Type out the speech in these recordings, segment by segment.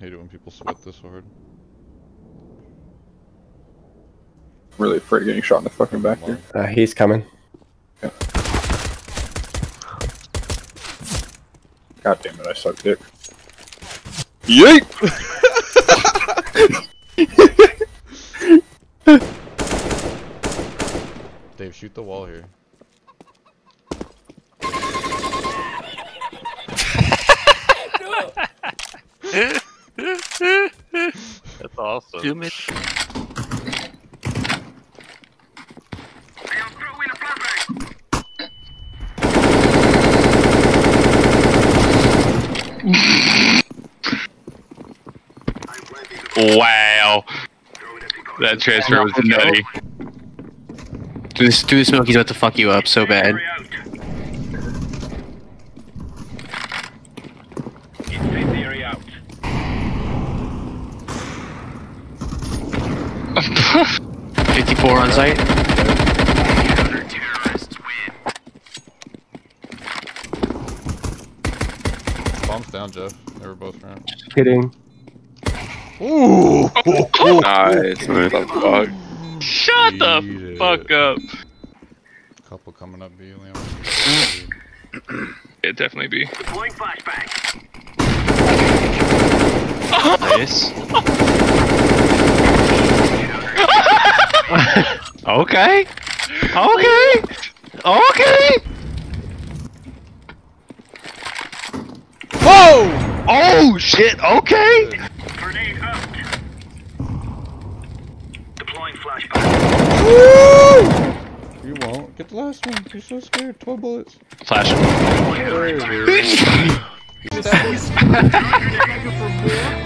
hate it when people sweat this hard. really afraid of getting shot in the fucking back here. Uh, he's coming. God damn it, I suck dick. Yeet! Dave, shoot the wall here. That's awesome. Zoom it. Wow. That transfer was nutty. Do this, do this smoke, he's about to fuck you up so bad. Fifty-four on site. Bombs down, Jeff. They were both around. Just kidding. Ooh! Nice. Fuck. Shut Eat the it. fuck up. Couple coming up, B, Leon. It definitely be. Nice. okay. Okay. Okay. Whoa! Oh shit. Okay. You won't. Get the last one. You're so scared. 12 bullets. Flash.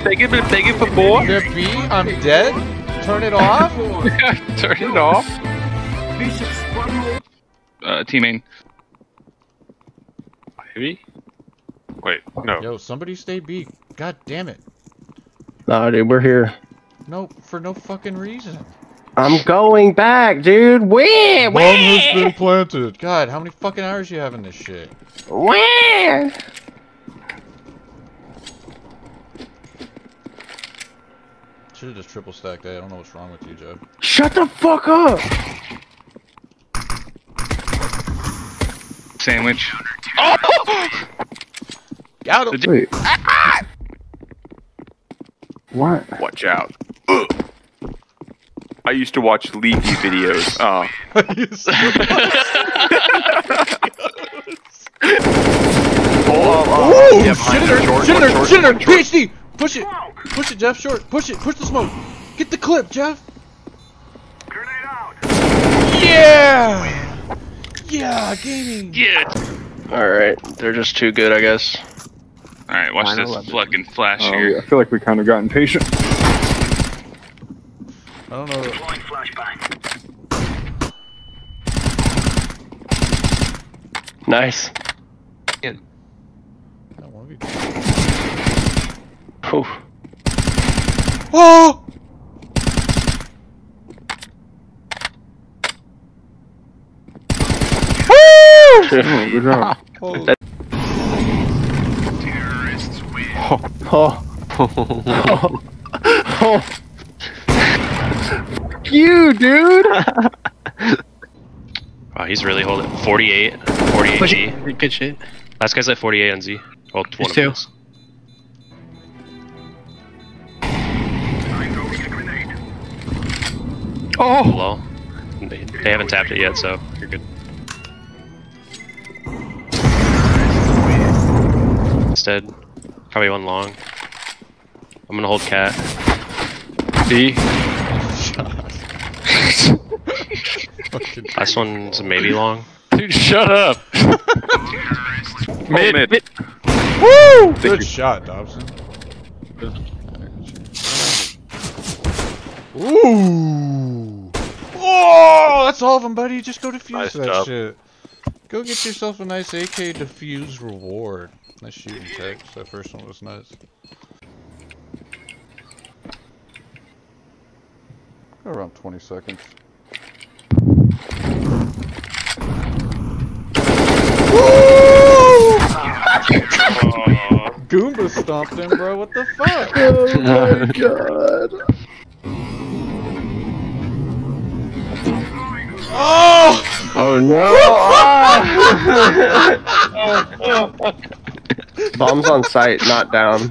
Thank you, for- thank you for more. There B, I'm dead. Turn it off. Turn it off. Uh, teaming. Ivy? Wait, no. Yo, somebody stay B. God damn it. No, dude, we're here. No, for no fucking reason. I'm going back, dude. Where? Bomb has been planted. God, how many fucking hours you have in this shit? Where? Should have just triple stacked A. I don't know what's wrong with you, Joe. Shut the fuck up. Sandwich. Got him. Wait. What? Watch out. I used to watch leaky videos. Ah. Oh. oh. Ooh, Yeah, shit behind her, short, shit one her, short, shit her, one short. PhD! Push it! Push it, Jeff, short, push it, push the smoke! Get the clip, Jeff! Grenade out! Yeah! Yeah, gaming! Yeah. Alright, they're just too good, I guess. Alright, watch this fucking flash Oh, here. yeah, I feel like we kind of got impatient. I don't know. Nice. I wanna be- Oof. Oh! Oh, good job. Holy Oh. oh. you, dude. Wow, he's really holding 48, 48 Push G. it. Good shit. Last guy's at 48 on Z. Well, one There's of two. them Oh. Low. They, they haven't tapped it yet, so you're good. Instead, probably one long. I'm gonna hold cat. B. fucking Last one's maybe long. Dude, shut up. Mid, mid. Woo! Good shot, Dobson. Ooh! Oh, that's all of them, buddy. Just go defuse Nice that job. shit. Go get yourself a nice AK defuse reward. Nice shooting text. That first one was nice. Around 20 seconds. Goomba stomped him, bro. What the fuck? Oh my god. Oh! Oh no! Bombs on site, not down.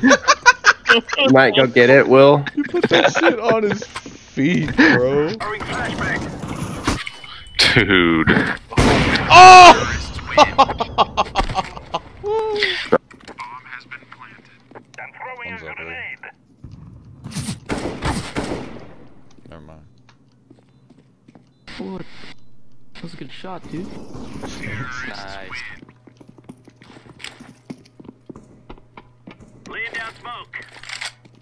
You might go get it, Will. You put that shit on his feet, bro. Dude. Oh! One's up there. Never mind. What? That was a good shot, dude. Nice. Laying down smoke.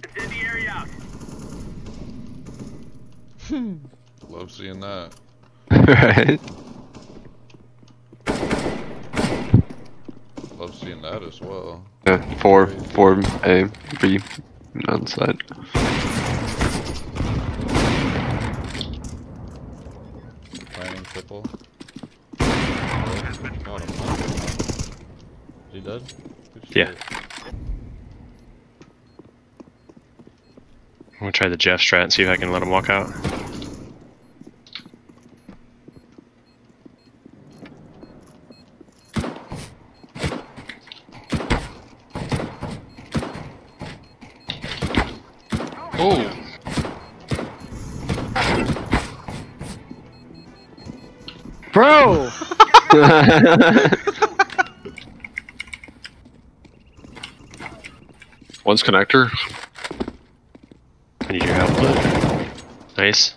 Incendiary out. Hmm. Love seeing that. right? Love seeing that as well. Yeah, four, four A, B, on side. Planning triple. Oh, Got him. Is he dead? Yeah. I'm gonna try the Jeff strat and see if I can let him walk out. Oh, Bro! One's connector. I need your help. Nice.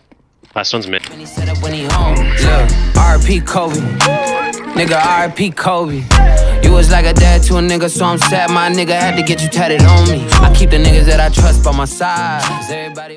Last one's mid. When he set up when he home. Look, RP Kobe. Nigga, RP Kobe. You was like a dad to a nigga, so I'm sad. My nigga had to get you tatted on me. I keep the niggas that I trust by my side. 'Cause everybody.